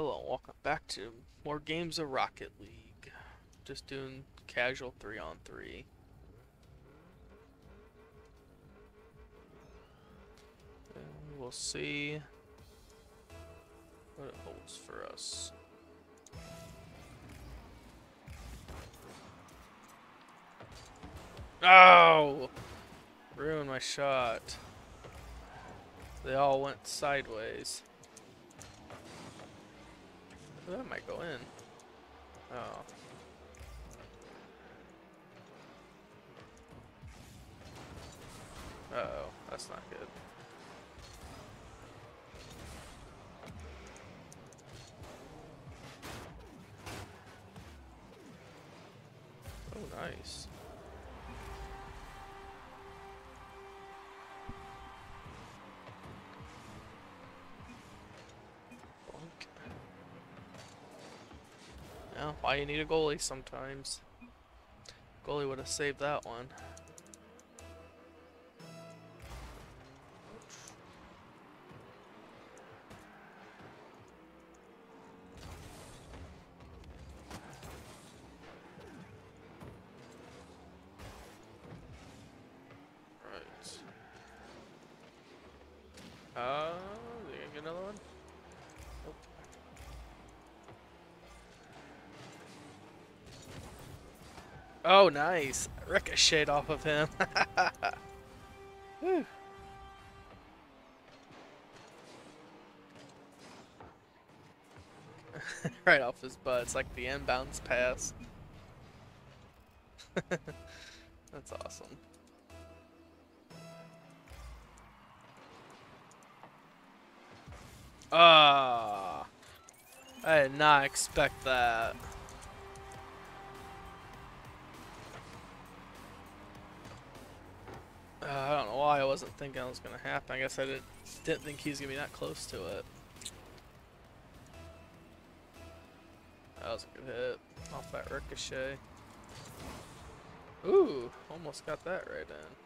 Oh, Hello, welcome back to more games of Rocket League. Just doing casual three on three. And we'll see what it holds for us. Oh! Ruined my shot. They all went sideways. That might go in. Oh. Uh oh, that's not good. Oh, nice. Why you need a goalie sometimes. Goalie would have saved that one. Oh, nice. Ricocheted off of him. Whew. right off his butt. It's like the inbounds pass. That's awesome. Ah, I did not expect that. Uh, I don't know why I wasn't thinking it was gonna happen. I guess I didn't didn't think he was gonna be that close to it. That was a good hit off that ricochet. Ooh, almost got that right in.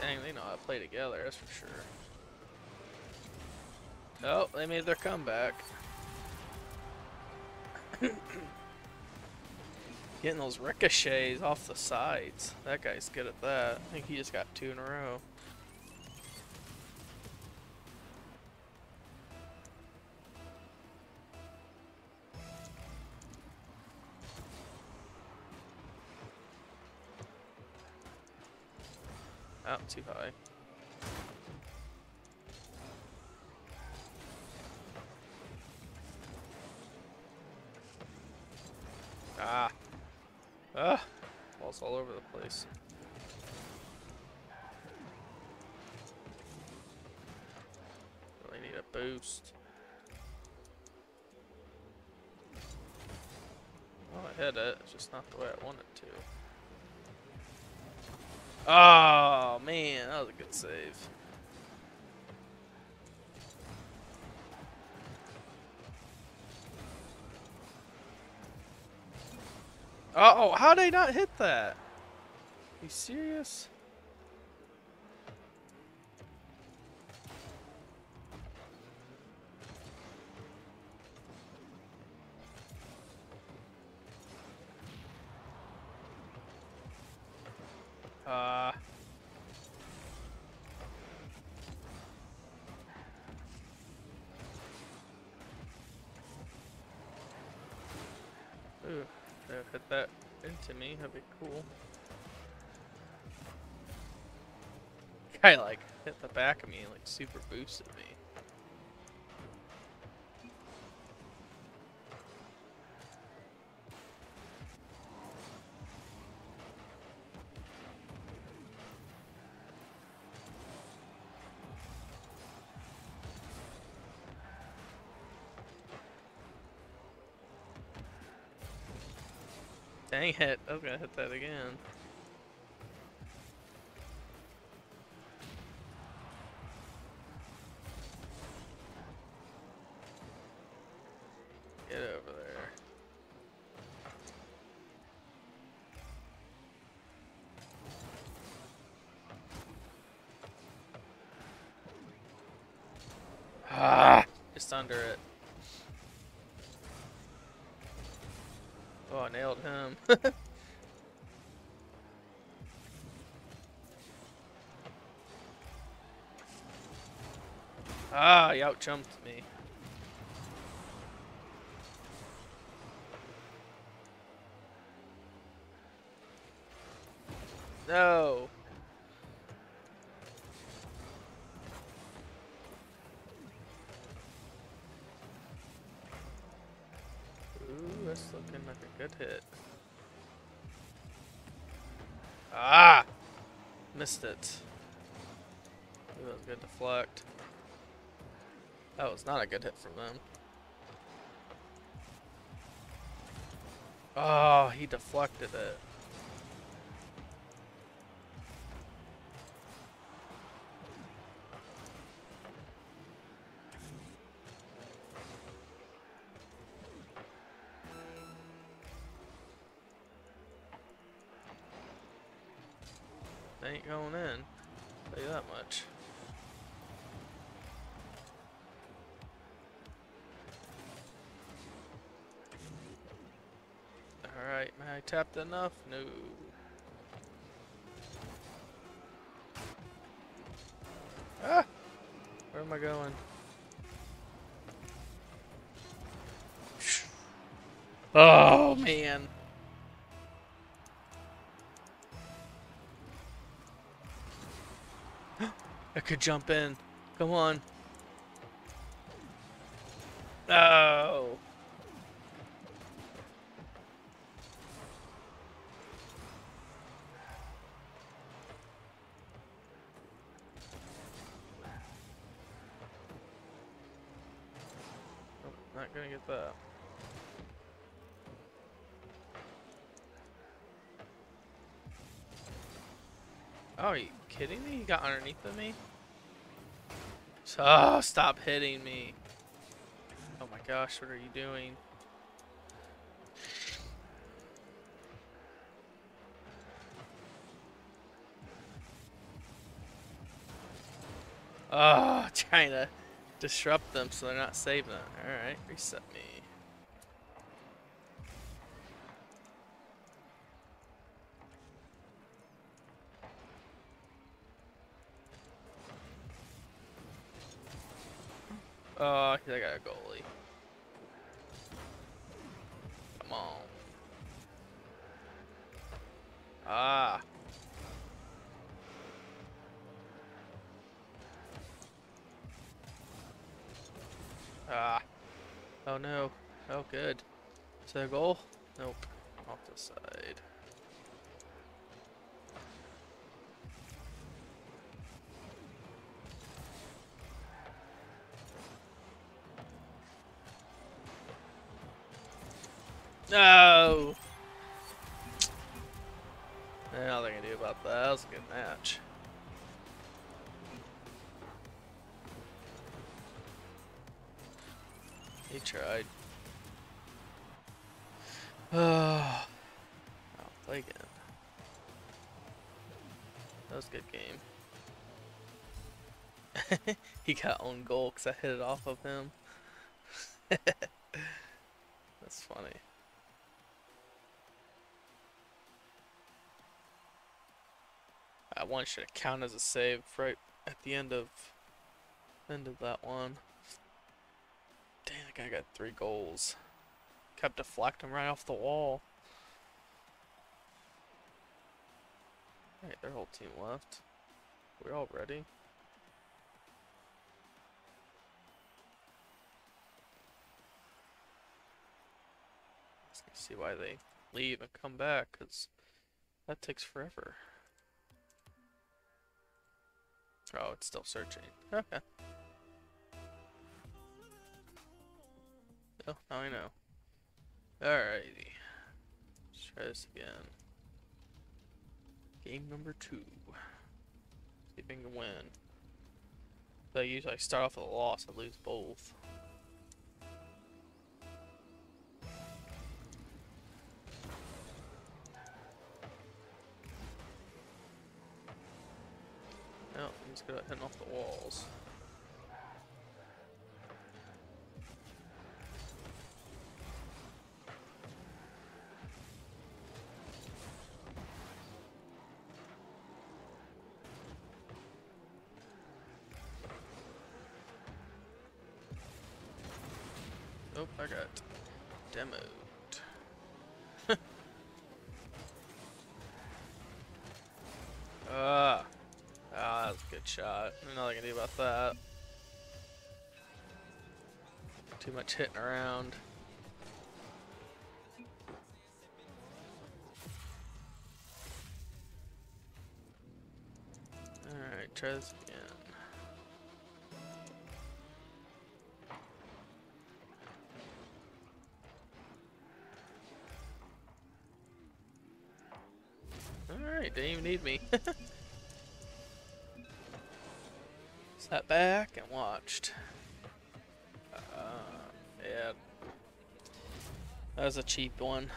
Dang, they know how to play together, that's for sure. Oh, they made their comeback. Getting those ricochets off the sides. That guy's good at that. I think he just got two in a row. Out too high. Balls all over the place. Really need a boost. Oh, I hit it. It's just not the way I want it to. Oh, man. That was a good save. Uh oh, how did I not hit that? Are you serious? Uh. Ooh, they hit that into me, that'd be cool. Guy like hit the back of me and like super boosted me. Dang it, I gonna hit that again. Oh, him. ah, he out jumped me. No. Ooh, that's looking like a good hit. Ah! Missed it. That was good deflect. That was not a good hit from them. Oh, he deflected it. Tapped enough? No. Ah! Where am I going? Oh, man. I could jump in. Come on. Oh. Not gonna get that. Oh, are you kidding me? He got underneath of me? Oh, stop hitting me. Oh my gosh, what are you doing? Oh, to disrupt them so they're not saving. Alright, reset me. Oh, I got a Ah. Oh no. Oh good. Is that a goal? Nope. Off the side. No! Nothing I can do about that. That was a good match. He tried. I'll play again. That was a good game. he got own goal because I hit it off of him. That's funny. That one should count as a save right at the end of end of that one. Dang, that guy got three goals. Kept deflecting right off the wall. Alright, their whole team left. We're all ready. Let's see why they leave and come back, because that takes forever. Oh, it's still searching. Okay. Oh, now I know. Alrighty. Let's try this again. Game number two. See if I can win. I usually start off with a loss, I lose both. Oh, he's good at hitting off the walls. Oh, I got demoed. Ah. Ah, that was a good shot. Nothing I can do about that. Too much hitting around. Alright, try this again. Alright, didn't even need me. Sat back and watched. Uh, yeah. That was a cheap one.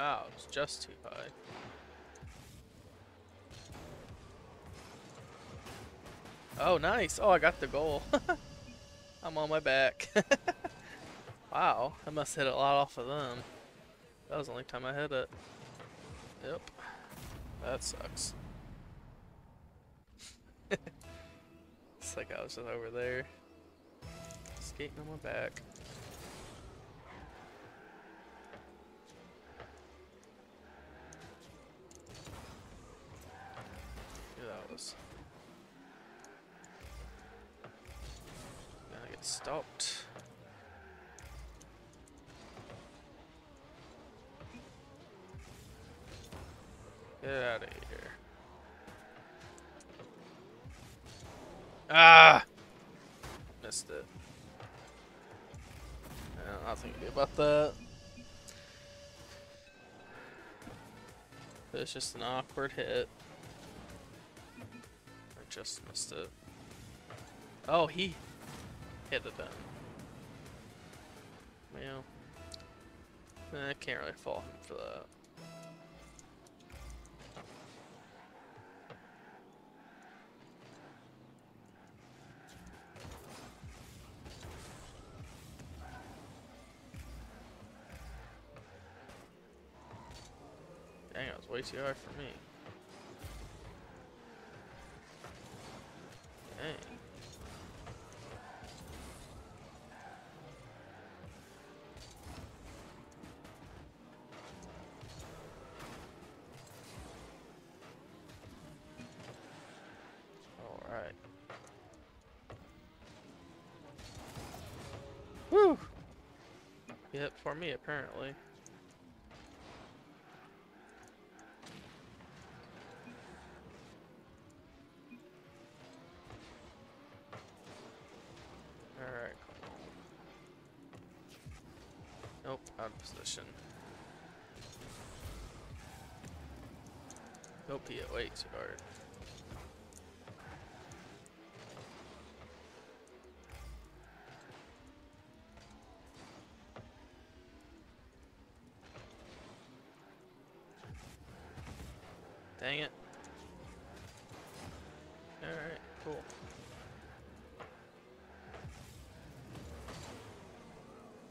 Wow, it's just too high. Oh, nice. Oh, I got the goal. I'm on my back. wow, I must hit a lot off of them. That was the only time I hit it. Yep. That sucks. it's like I was just over there. Skating on my back. Was. Gonna get stopped. Get out of here. Ah! Missed it. Yeah, nothing to do about that. It's just an awkward hit. Just missed it. Oh, he hit it then. Well, I can't really fault him for that. Dang, it was way too hard for me. Whew! Yep, for me apparently. Alright. Nope, out of position. Nope, he hit way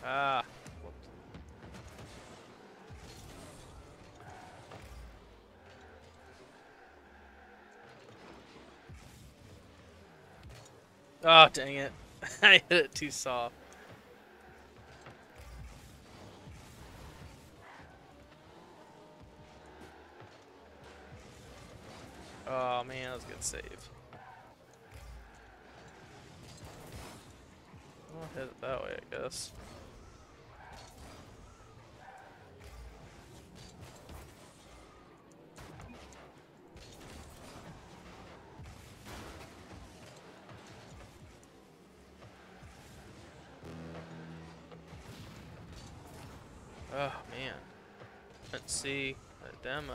Ah. whooped. Oh, dang it. I hit it too soft. Oh man. Let's see. The demo.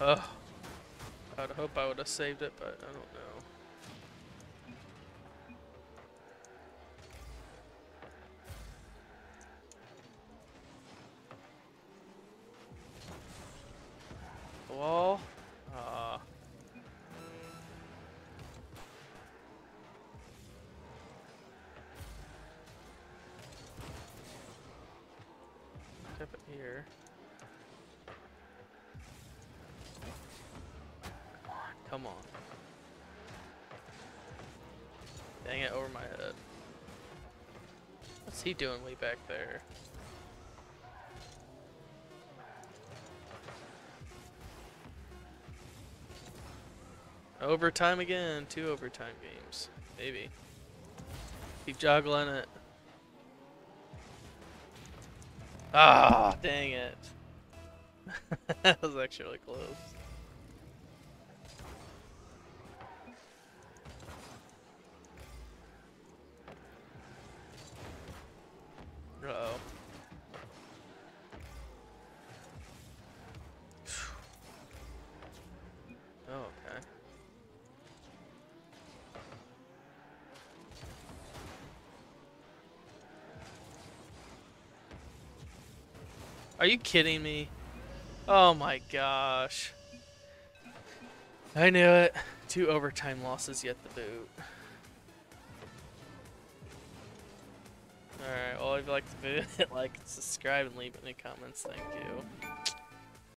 Oh. I would hope I would have saved it, but I don't know. It here. Come on, come on. Dang it, over my head. What's he doing way back there? Overtime again. Two overtime games. Maybe. Keep juggling it. Ah, dang it. that was actually really close. Uh-oh. Oh, Are you kidding me? Oh my gosh. I knew it. Two overtime losses yet to boot. Alright, well if you like the video, hit like, subscribe, and leave any comments. Thank you.